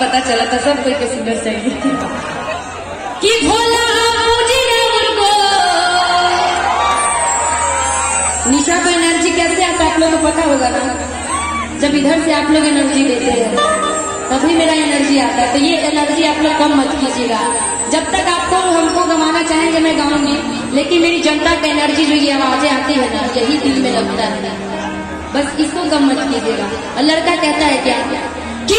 पता चला था सब कोई के सुंदर चाहिए कि भोला निशा को एनर्जी कैसे आता आप लोगों को पता होगा ना। जब इधर से आप लोग एनर्जी देते हैं, तभी मेरा एनर्जी आता है। तो ये एनर्जी आप लोग कम मत कीजिएगा। जब तक आपको हमको गवाना चाहेंगे, मैं गाऊँगी। लेकिन मेरी जनता का एनर्जी जो ये आवाज़ें आती है ना, यही दिल में लगता है। बस इसको कम मत कीजिएगा। लड़का कहता है क्या? कि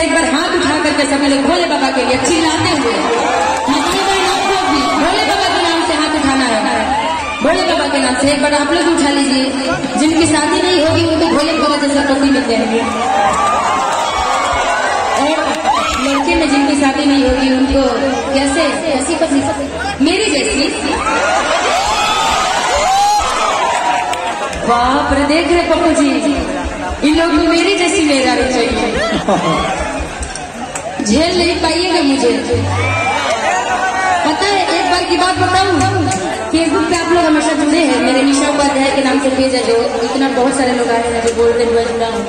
मेरे एक बार हाथ उठा करके सभी लोग भोले बाबा के लिए चिल्लाते हुए भोले बाबा के नाम से हाथ उठाना है। भोले बाबा के नाम से एक बार आप लोग उठा लीजिए। जिनकी शादी नहीं होगी उनको भोले बाबा जैसा पति मिल जाएँगे और लड़के में जिनकी शादी नहीं होगी, उनको कैसे? ऐसी पत्नी मेरी जैसी। बाप रे, देख रहे पप्पू जी। इन लोग को मेरी जैसी ले जानी चाहिए। झेल नहीं पाइएगा मुझे। पता है, एक बार की बात बताऊँ फेसबुक पे आप लोग हमेशा जुड़े हैं। मेरे निशा उपाध्याय के नाम से पेज है जो इतना बहुत सारे लोग आए हैं जो बोलते हुए जुड़ा हूँ।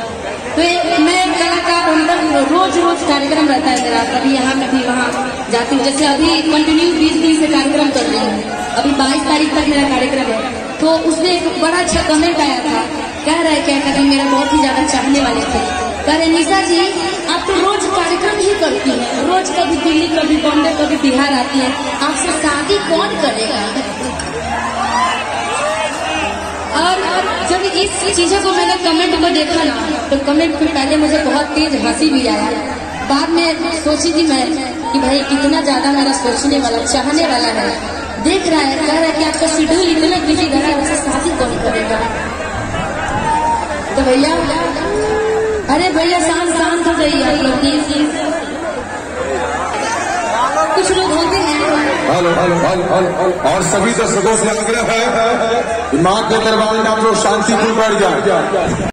तो मैं कलाकार मतलब रोज रोज कार्यक्रम रहता है मेरा। कभी यहाँ, कभी वहाँ जाती हूँ। जैसे अभी कंटिन्यू बीस दिन से कार्यक्रम कर रही हूँ। अभी बाईस तारीख तक मेरा कार्यक्रम है। तो उसमें एक बड़ा अच्छा कमेंट आया था। कह रहा क्या, कह रहे मेरा बहुत ही ज़्यादा चाहने वाले थे। कह रहे, निशा जी आप तो रोज कार्यक्रम ही करती हैं। रोज कभी दिल्ली, कभी बॉम्बे, कभी बिहार आती है। आपसे शादी कौन करेगा? और जब इस चीज़ों को मैंने कमेंट में देखा ना तो कमेंट में पहले मुझे बहुत तेज हँसी भी आया। बाद में सोची थी मैं, कि भाई कितना ज़्यादा मेरा सोचने वाला, चाहने वाला है। देख रहा है, कह रहा है कि आपका शेड्यूल इतना बिज़ी रहा है शादी कौन करेगा? तो भैया अरे भैया, शांत शांत हो जाइए आप लोग कुछ लोग होते हैं। हेलो हेलो हेलो और सभी दर्शकों से आग्रह है माँ के दरबार में आप लोग शांतिपूर्ण बैठ जाए।